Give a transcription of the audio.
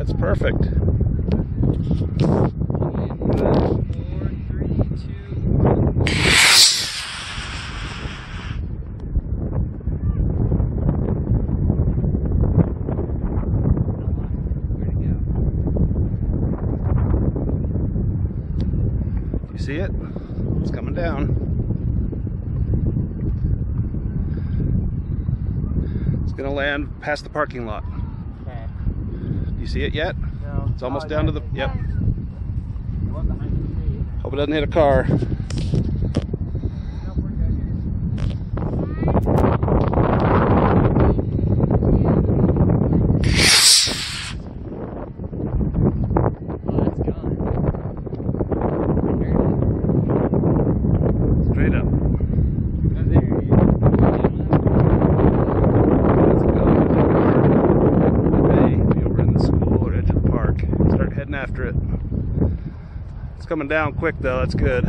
That's perfect. See it? It's coming down. It's gonna land past the parking lot. You see it yet? No. It's almost Oh, down to the. Yep. The one behind the tree. Hope it doesn't hit a car. heading after it. It's coming down quick though, that's good.